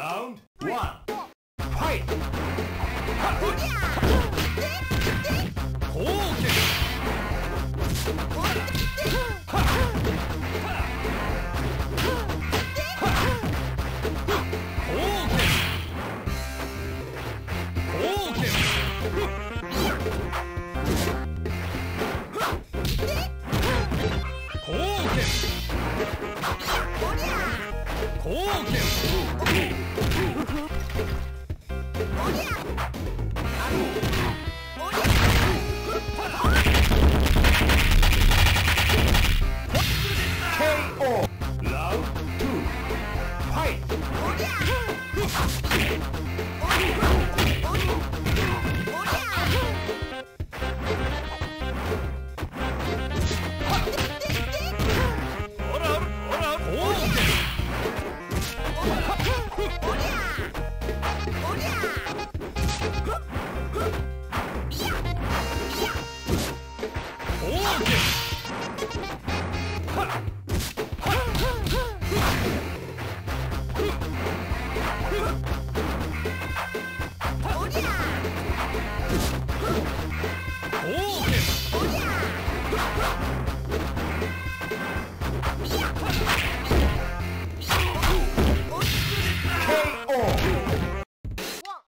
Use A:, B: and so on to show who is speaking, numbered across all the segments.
A: Round one. Fight!
B: お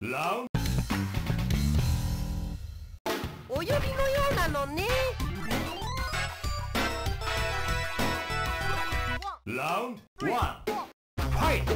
B: ラウお呼びのようなのね。
A: ラウ
B: ンドワン。ファ
A: イ
C: ト。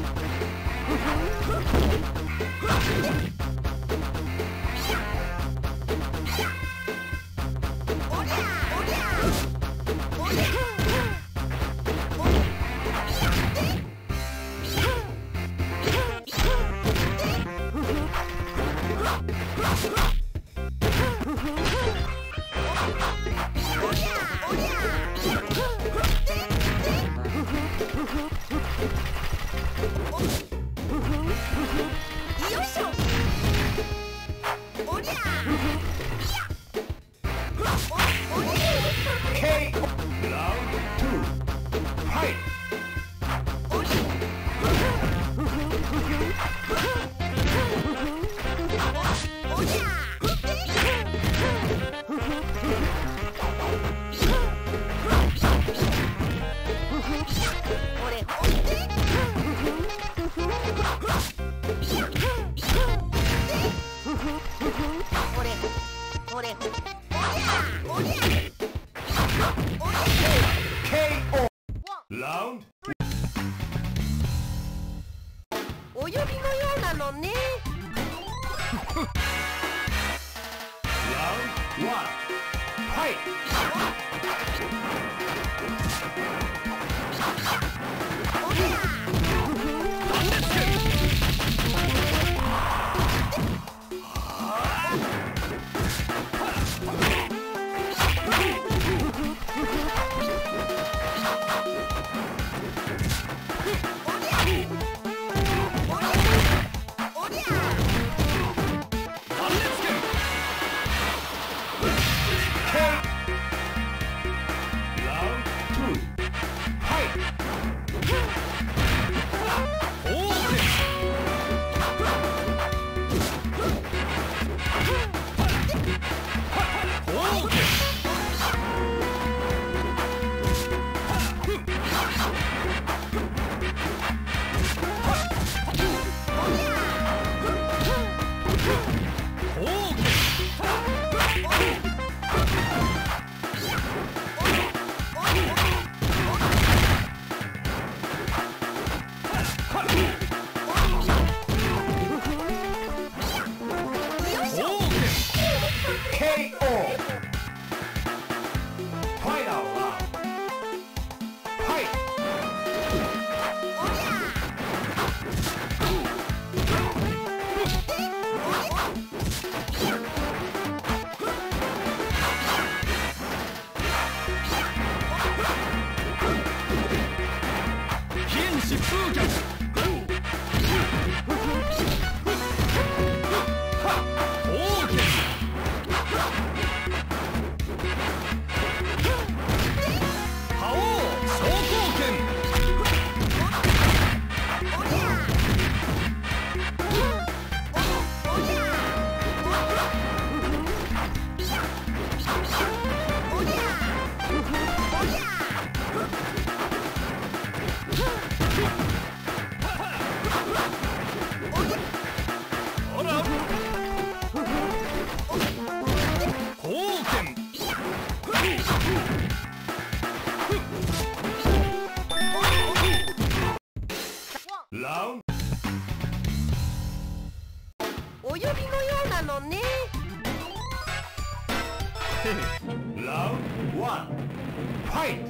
C: Fight!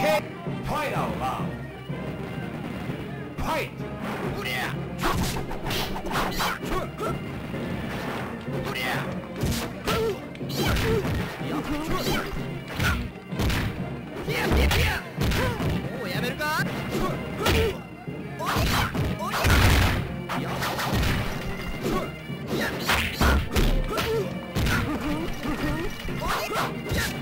C: Okay. Final round. Fight.
A: Yeah.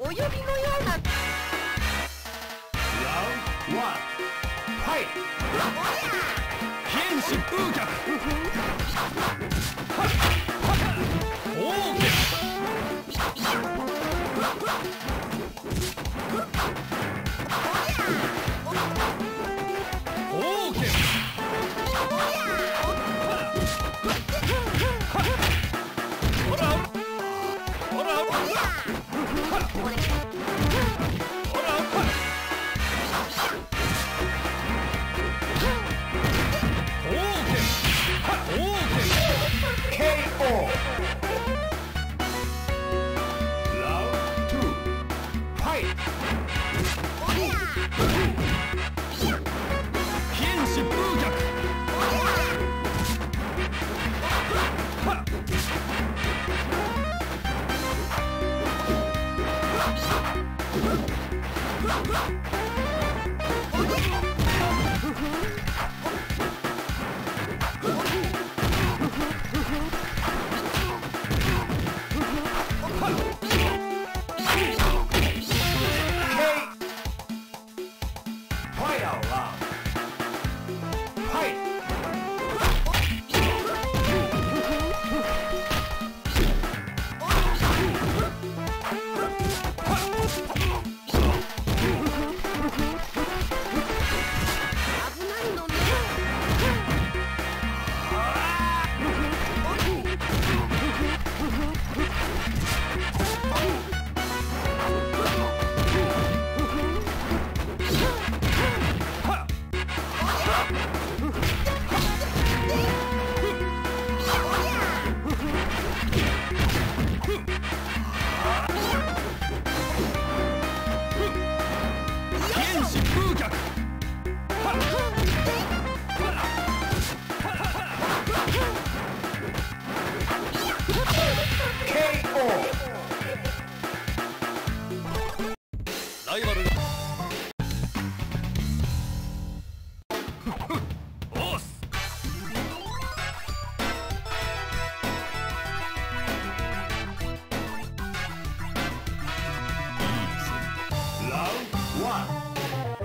A: お呼びのような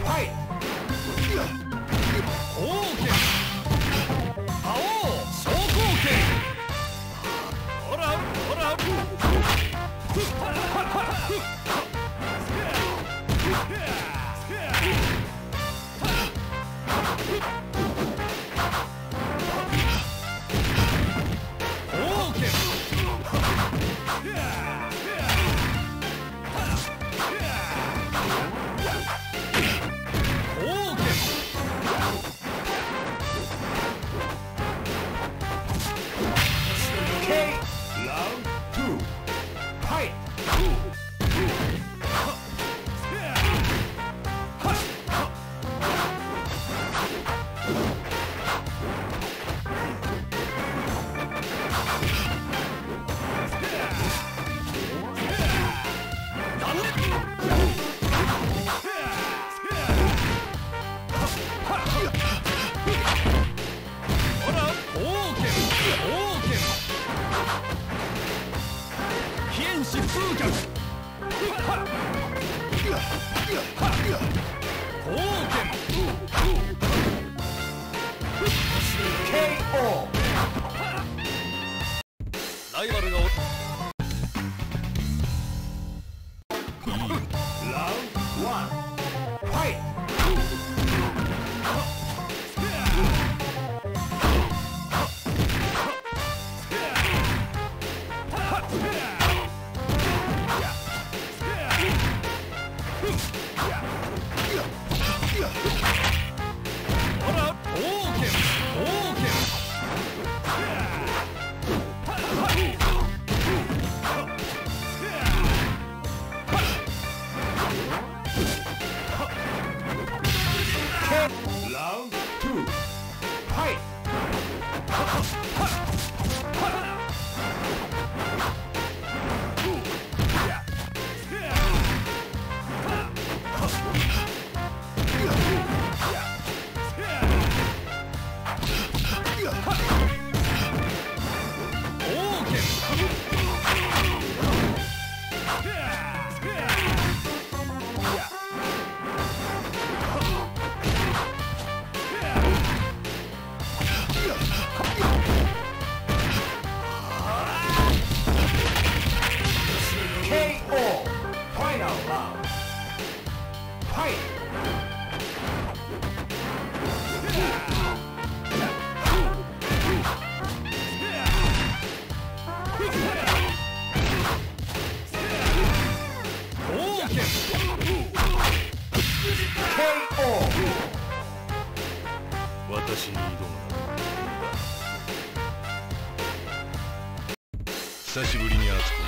C: Fight! KO Round
D: 私に挑むな久しぶりに熱く